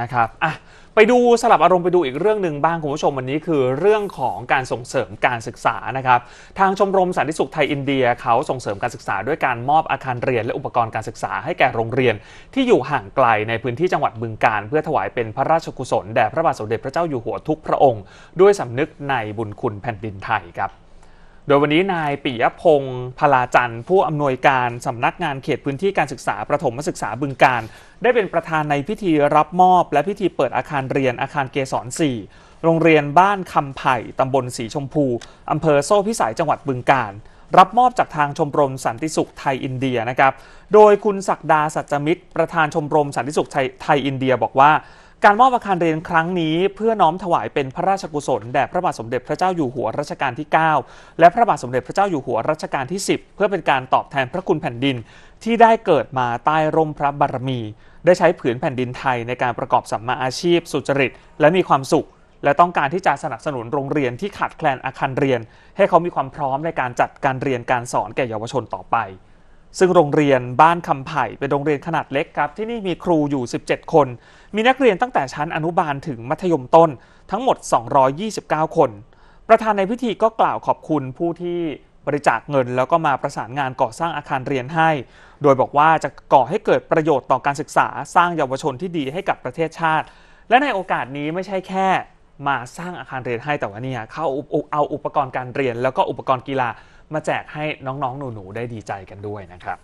นะครับอะไปดูสลับอารมณ์ไปดูอีกเรื่องหนึ่งบ้างคุณผู้ชมวันนี้คือเรื่องของการส่งเสริมการศึกษานะครับทางชมรมสันติสุขไทยอินเดียเขาส่งเสริมการศึกษาด้วยการมอบอาคารเรียนและอุปกรณ์การศึกษาให้แก่โรงเรียน ที่อยู่ห่างไกลในพื้นที่จังหวัดบึงกาฬเพื่อถวายเป็นพระราชกุศลแด่พระบาทสมเด็จพระเจ้าอยู่หัวทุกพระองค์ ด้วยสำนึกในบุญคุณแผ่นดินไทยครับ โดยวันนี้นายปิยพงศ์พลาจันทร์ผู้อำนวยการสำนักงานเขตพื้นที่การศึกษาประถมศึกษาบึงการ ได้เป็นประธานในพิธีรับมอบ และพิธีเปิดอาคารเรียนอาคารเกษร4โรงเรียนบ้านคำไผ่ตำบลสีชมพูอำเภอโซ่พิสัยจังหวัดบึงการ รับมอบจากทางชมรมสันติสุขไทยอินเดียนะครับ โดยคุณศักดาสัจมิตร ประธานชมรมสันติสุขไทยอินเดียบอกว่า การมอบอาคารเรียนครั้งนี้เพื่อน้อมถวายเป็นพระราชกุศลแด่พระบาทสมเด็จพระเจ้าอยู่หัวรัชกาลที่ 9 และพระบาทสมเด็จพระเจ้าอยู่หัวรัชกาลที่ 10 เพื่อเป็นการตอบแทนพระคุณแผ่นดินที่ได้เกิดมาใต้ร่มพระบารมี ได้ใช้ผืนแผ่นดินไทยในการประกอบสัมมาอาชีพ สุจริต และมีความสุข และต้องการที่จะสนับสนุนโรงเรียนที่ขาดแคลนอาคารเรียน ให้เขามีความพร้อมในการจัดการเรียนการสอนแก่เยาวชนต่อไป ซึ่งโรงเรียนบ้านคำไผ่เป็นโรงเรียนขนาดเล็กครับ ที่นี่มีครูอยู่ 17 คน มีนักเรียนตั้งแต่ชั้นอนุบาลถึงมัธยมต้น ทั้งหมด 229 คน ประธานในพิธีก็กล่าวขอบคุณผู้ที่บริจาคเงิน แล้วก็มาประสานงานก่อสร้างอาคารเรียนให้ โดยบอกว่าจะก่อให้เกิดประโยชน์ต่อการศึกษา สร้างเยาวชนที่ดีให้กับประเทศชาติ และในโอกาสนี้ไม่ใช่แค่มาสร้างอาคารเรียนให้แต่ว่านี่เขาเอาเอาอุปกรณ์การเรียน แล้วก็อุปกรณ์กีฬา มาแจกให้น้องๆ หนูๆ ได้ดีใจกันด้วยนะครับ